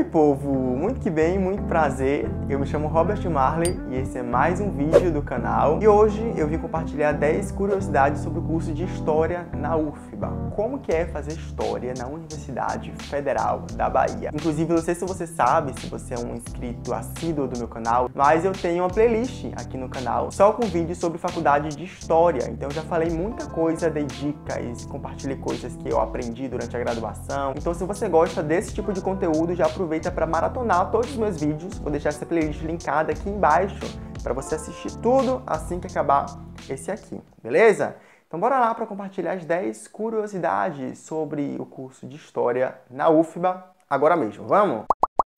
aí, povo? Muito que bem, muito prazer. Eu me chamo Robert Marley e esse é mais um vídeo do canal. E hoje eu vim compartilhar 10 curiosidades sobre o curso de História na UFBA. Como que é fazer História na Universidade Federal da Bahia. Inclusive, não sei se você sabe, se você é um inscrito assíduo do meu canal, mas eu tenho uma playlist aqui no canal só com vídeos sobre faculdade de História. Então já falei muita coisa, dei dicas, compartilhei coisas que eu aprendi durante a graduação. Então se você gosta desse tipo de conteúdo, já aproveita para maratonar todos os meus vídeos. Vou deixar essa playlist linkada aqui embaixo para você assistir tudo assim que acabar esse aqui, beleza? Então bora lá para compartilhar as 10 curiosidades sobre o curso de História na UFBA agora mesmo. Vamos?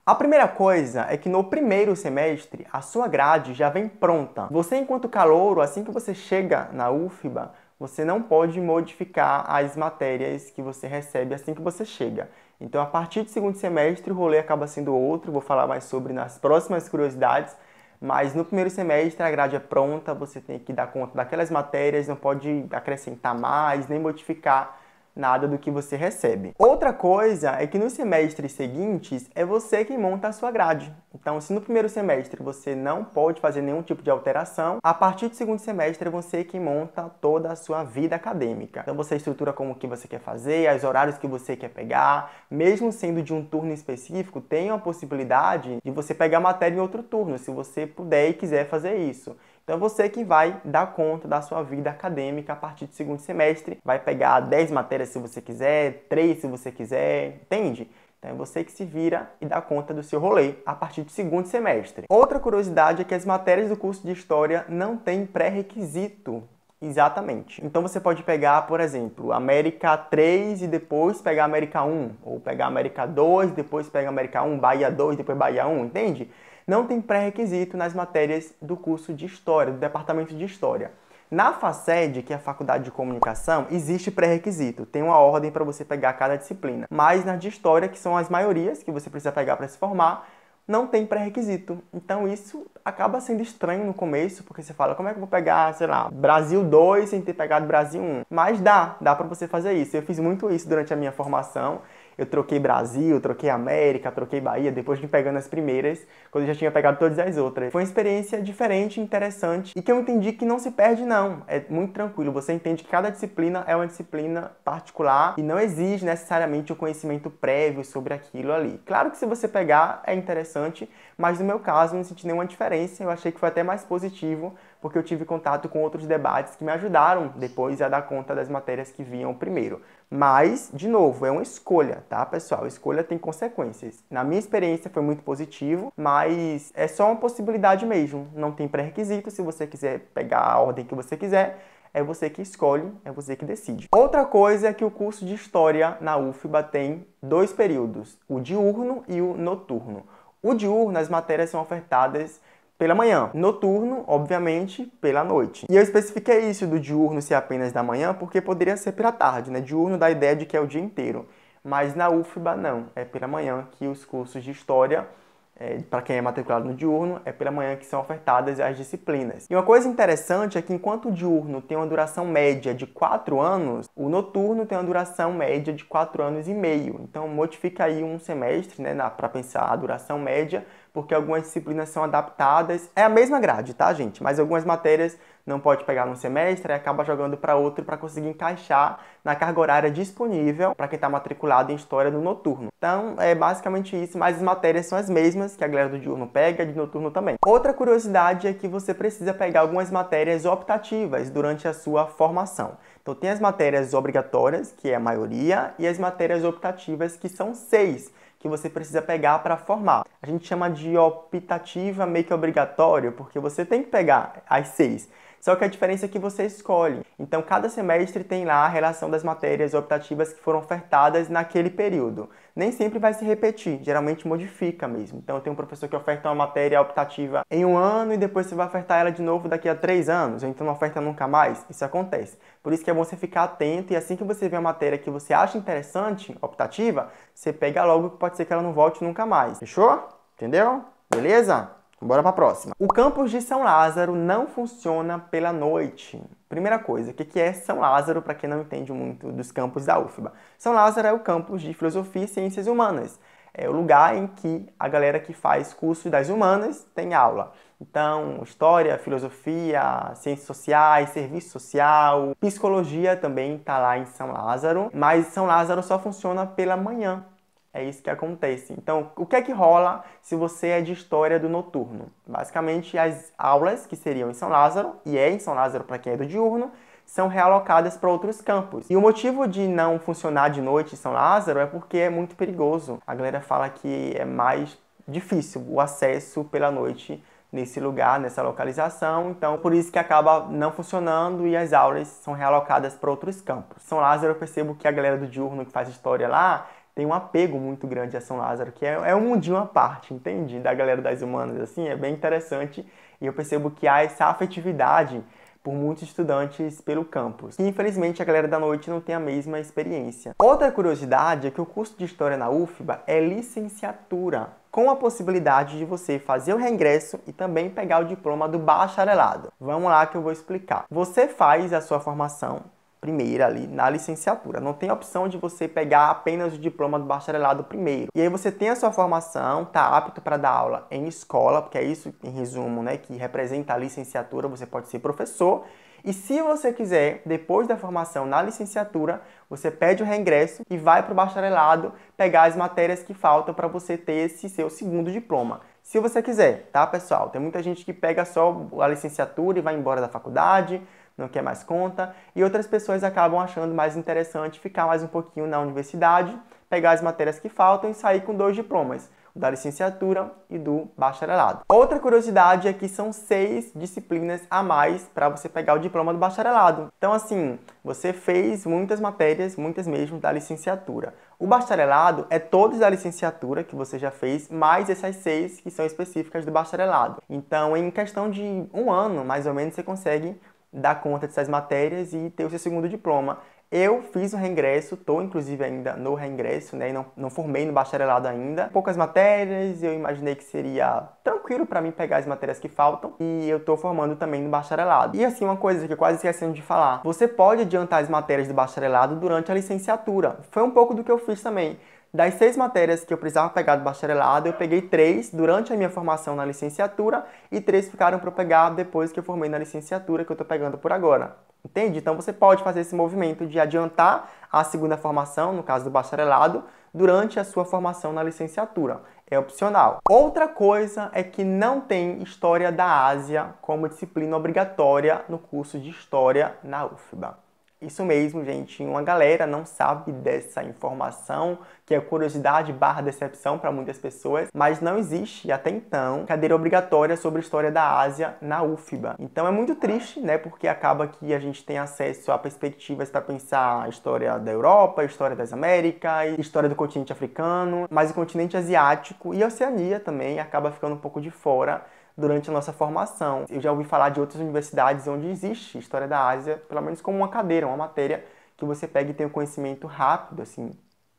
A primeira coisa é que no primeiro semestre a sua grade já vem pronta. Você, enquanto calouro, assim que você chega na UFBA, você não pode modificar as matérias que você recebe assim que você chega. Então, a partir do segundo semestre, o rolê acaba sendo outro, vou falar mais sobre nas próximas curiosidades, mas no primeiro semestre a grade é pronta, você tem que dar conta daquelas matérias, não pode acrescentar mais, nem modificar nada do que você recebe. Outra coisa é que nos semestres seguintes é você quem monta a sua grade. Então, se no primeiro semestre você não pode fazer nenhum tipo de alteração, a partir do segundo semestre é você quem monta toda a sua vida acadêmica. Então, você estrutura como que você quer fazer, os horários que você quer pegar, mesmo sendo de um turno específico, tem a possibilidade de você pegar matéria em outro turno, se você puder e quiser fazer isso. Então, você que vai dar conta da sua vida acadêmica a partir do segundo semestre, vai pegar 10 matérias se você quiser, 3 se você quiser, entende? Então é você que se vira e dá conta do seu rolê a partir do segundo semestre. Outra curiosidade é que as matérias do curso de História não têm pré-requisito. Exatamente. Então você pode pegar, por exemplo, América 3 e depois pegar América 1, ou pegar América 2, depois pegar América 1, Bahia 2, depois Bahia 1, entende? Não tem pré-requisito nas matérias do curso de História, do departamento de História. Na FACED, que é a Faculdade de Comunicação, existe pré-requisito, tem uma ordem para você pegar cada disciplina. Mas na de História, que são as maiorias que você precisa pegar para se formar, não tem pré-requisito. Então isso acaba sendo estranho no começo, porque você fala, como é que eu vou pegar, sei lá, Brasil 2 sem ter pegado Brasil 1? Mas dá, dá para você fazer isso. Eu fiz muito isso durante a minha formação eu troquei Brasil, troquei América, troquei Bahia, depois de pegando as primeiras, quando eu já tinha pegado todas as outras. Foi uma experiência diferente, interessante e que eu entendi que não se perde não, é muito tranquilo. Você entende que cada disciplina é uma disciplina particular e não exige necessariamente o conhecimento prévio sobre aquilo ali. Claro que se você pegar é interessante, mas no meu caso não senti nenhuma diferença, eu achei que foi até mais positivo porque eu tive contato com outros debates que me ajudaram depois a dar conta das matérias que vinham primeiro. Mas, de novo, é uma escolha, tá, pessoal? Escolha tem consequências. Na minha experiência foi muito positivo, mas é só uma possibilidade mesmo. Não tem pré-requisito. Se você quiser pegar a ordem que você quiser, é você que escolhe, é você que decide. Outra coisa é que o curso de História na UFBA tem dois períodos, o diurno e o noturno. O diurno, as matérias são ofertadas pela manhã. Noturno, obviamente, pela noite. E eu especifiquei isso do diurno ser apenas da manhã porque poderia ser pela tarde, né? Diurno dá a ideia de que é o dia inteiro. Mas na UFBA não, é pela manhã que os cursos de história é, para quem é matriculado no diurno, é pela manhã que são ofertadas as disciplinas. E uma coisa interessante é que enquanto o diurno tem uma duração média de 4 anos, o noturno tem uma duração média de 4 anos e meio. Então modifica aí um semestre né, para pensar a duração média porque algumas disciplinas são adaptadas. É a mesma grade, tá, gente? Mas algumas matérias não pode pegar num semestre e acaba jogando para outro para conseguir encaixar na carga horária disponível para quem está matriculado em História no noturno. Então, é basicamente isso, mas as matérias são as mesmas que a galera do diurno pega, de noturno também. Outra curiosidade é que você precisa pegar algumas matérias optativas durante a sua formação. Então, tem as matérias obrigatórias, que é a maioria, e as matérias optativas, que são seis que você precisa pegar para formar. A gente chama de optativa meio que obrigatório, porque você tem que pegar as seis. Só que a diferença é que você escolhe. Então, cada semestre tem lá a relação das matérias optativas que foram ofertadas naquele período. Nem sempre vai se repetir, geralmente modifica mesmo. Então, tem um professor que oferta uma matéria optativa em um ano e depois você vai ofertar ela de novo daqui a três anos, ou então não oferta nunca mais. Isso acontece. Por isso que é bom você ficar atento e assim que você vê uma matéria que você acha interessante, optativa, você pega logo que pode ser que ela não volte nunca mais. Fechou? Entendeu? Beleza? Bora para próxima. O campus de São Lázaro não funciona pela noite. Primeira coisa, o que é São Lázaro, para quem não entende muito dos campos da UFBA? São Lázaro é o campus de Filosofia e Ciências Humanas. é o lugar em que a galera que faz curso das humanas tem aula. Então, história, filosofia, ciências sociais, serviço social, psicologia também está lá em São Lázaro, mas São Lázaro só funciona pela manhã. É isso que acontece. Então, o que é que rola se você é de história do noturno? Basicamente, as aulas que seriam em São Lázaro, e é em São Lázaro para quem é do diurno, são realocadas para outros campos. E o motivo de não funcionar de noite em São Lázaro é porque é muito perigoso. A galera fala que é mais difícil o acesso pela noite nesse lugar, nessa localização. Então, por isso que acaba não funcionando e as aulas são realocadas para outros campos. São Lázaro, eu percebo que a galera do diurno que faz história lá tem um apego muito grande a São Lázaro, que é, é um mundinho à parte, entende? Da galera das humanas, assim, é bem interessante. E eu percebo que há essa afetividade por muitos estudantes pelo campus. E infelizmente a galera da noite não tem a mesma experiência. Outra curiosidade é que o curso de História na UFBA é licenciatura, com a possibilidade de você fazer o reingresso e também pegar o diploma do bacharelado. Vamos lá que eu vou explicar. Você faz a sua formação primeira ali na licenciatura. Não tem opção de você pegar apenas o diploma do bacharelado primeiro. E aí você tem a sua formação, tá apto para dar aula em escola, porque é isso em resumo, né, que representa a licenciatura, você pode ser professor. E se você quiser, depois da formação na licenciatura, você pede o reingresso e vai para o bacharelado pegar as matérias que faltam para você ter esse seu segundo diploma. Se você quiser, tá, pessoal? Tem muita gente que pega só a licenciatura e vai embora da faculdade, não quer mais conta, e outras pessoas acabam achando mais interessante ficar mais um pouquinho na universidade, pegar as matérias que faltam e sair com dois diplomas, o da licenciatura e do bacharelado. Outra curiosidade é que são seis disciplinas a mais para você pegar o diploma do bacharelado. Então, assim, você fez muitas matérias, muitas mesmo, da licenciatura. O bacharelado é todos da licenciatura que você já fez, mais essas seis que são específicas do bacharelado. Então, em questão de um ano, mais ou menos, você consegue dar conta dessas matérias e ter o seu segundo diploma. Eu fiz o reingresso, estou inclusive ainda no reingresso, né? Não, não formei no bacharelado ainda. Poucas matérias, eu imaginei que seria tranquilo para mim pegar as matérias que faltam e eu estou formando também no bacharelado. E assim, uma coisa que eu quase esquecendo de falar: você pode adiantar as matérias do bacharelado durante a licenciatura. Foi um pouco do que eu fiz também. Das seis matérias que eu precisava pegar do bacharelado, eu peguei três durante a minha formação na licenciatura e três ficaram para eu pegar depois que eu formei na licenciatura, que eu estou pegando por agora. Entende? Então você pode fazer esse movimento de adiantar a segunda formação, no caso do bacharelado, durante a sua formação na licenciatura. É opcional. Outra coisa é que não tem História da Ásia como disciplina obrigatória no curso de História na UFBA. Isso mesmo, gente. Uma galera não sabe dessa informação, que é curiosidade barra decepção para muitas pessoas, mas não existe até então cadeira obrigatória sobre história da Ásia na UFBA. Então é muito triste, né? Porque acaba que a gente tem acesso a perspectivas para pensar a história da Europa, a história das Américas, história do continente africano, mas o continente asiático e a Oceania também acaba ficando um pouco de fora durante a nossa formação. Eu já ouvi falar de outras universidades onde existe História da Ásia, pelo menos como uma cadeira, uma matéria que você pega e tem um conhecimento rápido, assim,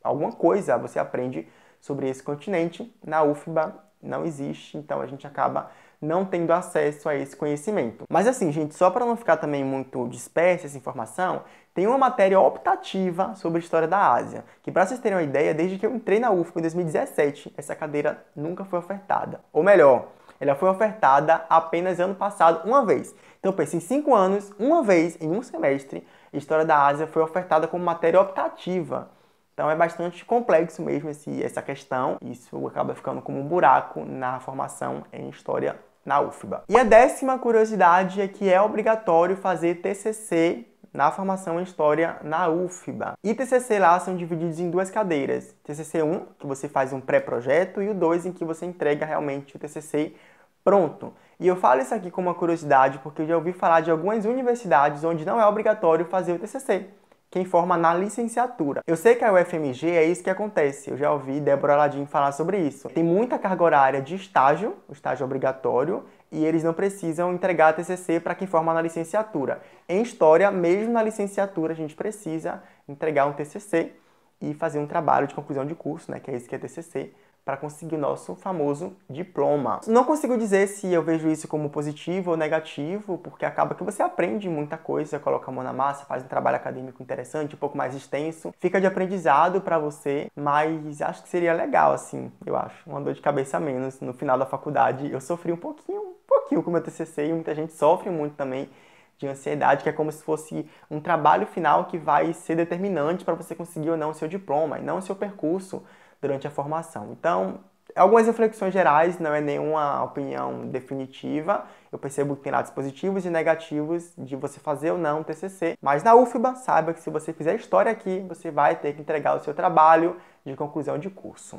alguma coisa você aprende sobre esse continente. Na UFBA não existe, então a gente acaba não tendo acesso a esse conhecimento. Mas assim, gente, só para não ficar também muito dispersa essa informação, tem uma matéria optativa sobre a história da Ásia, que para vocês terem uma ideia, desde que eu entrei na UFBA em 2017, essa cadeira nunca foi ofertada. Ou melhor, ela foi ofertada apenas ano passado, uma vez. Então pense, em cinco anos, uma vez, em um semestre, História da Ásia foi ofertada como matéria optativa. Então é bastante complexo mesmo esse, essa questão. Isso acaba ficando como um buraco na formação em História na UFBA. E a décima curiosidade é que é obrigatório fazer TCC na formação em História na UFBA. E TCC lá são divididos em duas cadeiras. TCC 1, que você faz um pré-projeto, e o 2, em que você entrega realmente o TCC pronto. E eu falo isso aqui como uma curiosidade porque eu já ouvi falar de algumas universidades onde não é obrigatório fazer o TCC quem forma na licenciatura. Eu sei que a UFMG é isso que acontece. Eu já ouvi Débora Ladim falar sobre isso. Tem muita carga horária de estágio, o estágio obrigatório, e eles não precisam entregar a TCC para quem forma na licenciatura. Em história, mesmo na licenciatura, a gente precisa entregar um TCC e fazer um trabalho de conclusão de curso, né, que é isso que é TCC, para conseguir o nosso famoso diploma. Não consigo dizer se eu vejo isso como positivo ou negativo, porque acaba que você aprende muita coisa, coloca a mão na massa, faz um trabalho acadêmico interessante, um pouco mais extenso, fica de aprendizado para você, mas acho que seria legal, assim, eu acho, uma dor de cabeça menos no final da faculdade. Eu sofri um pouquinho, pouquinho com o meu TCC e muita gente sofre muito também de ansiedade, que é como se fosse um trabalho final que vai ser determinante para você conseguir ou não o seu diploma e não o seu percurso durante a formação. Então, algumas reflexões gerais, não é nenhuma opinião definitiva. Eu percebo que tem lados positivos e negativos de você fazer ou não TCC. Mas na UFBA, saiba que se você fizer história aqui, você vai ter que entregar o seu trabalho de conclusão de curso.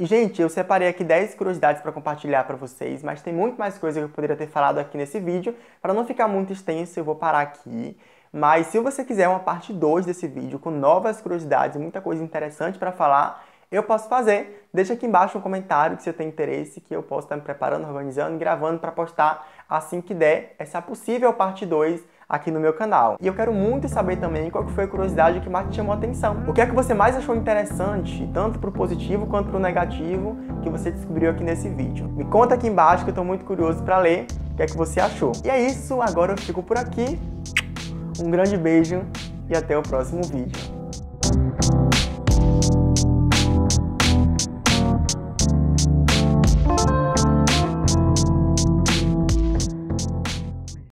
E, gente, eu separei aqui 10 curiosidades para compartilhar para vocês, mas tem muito mais coisa que eu poderia ter falado aqui nesse vídeo. Para não ficar muito extenso, eu vou parar aqui. Mas se você quiser uma parte 2 desse vídeo com novas curiosidades e muita coisa interessante para falar, eu posso fazer. Deixa aqui embaixo um comentário que você tem interesse, que eu posso estar me preparando, organizando, gravando para postar assim que der essa possível parte 2 aqui no meu canal. E eu quero muito saber também qual foi a curiosidade que mais te chamou a atenção. O que é que você mais achou interessante, tanto para o positivo quanto para o negativo, que você descobriu aqui nesse vídeo. Me conta aqui embaixo que eu estou muito curioso para ler o que é que você achou. E é isso, agora eu fico por aqui. Um grande beijo e até o próximo vídeo.